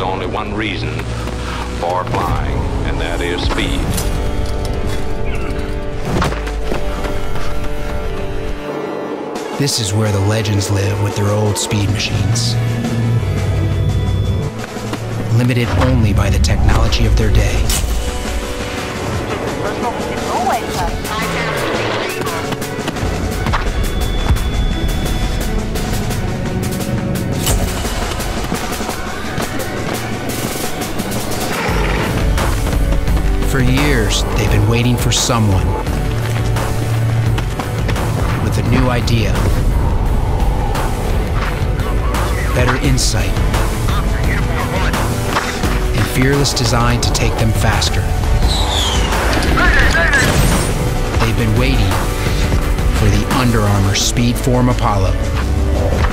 only one reason for flying, and that is speed. This is where the legends live with their old speed machines. Limited only by the technology of their day. For years, they've been waiting for someone with a new idea, better insight, and fearless design to take them faster. They've been waiting for the Under Armour SpeedForm Apollo.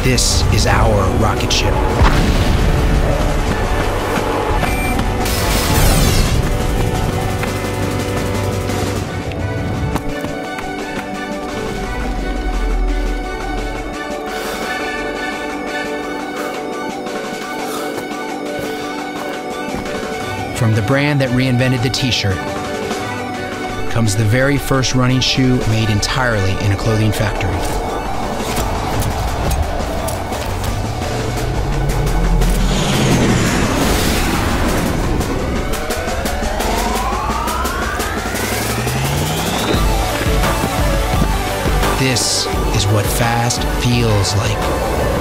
This is our rocket ship. From the brand that reinvented the t shirt comes the very first running shoe made entirely in a clothing factory. This is what fast feels like.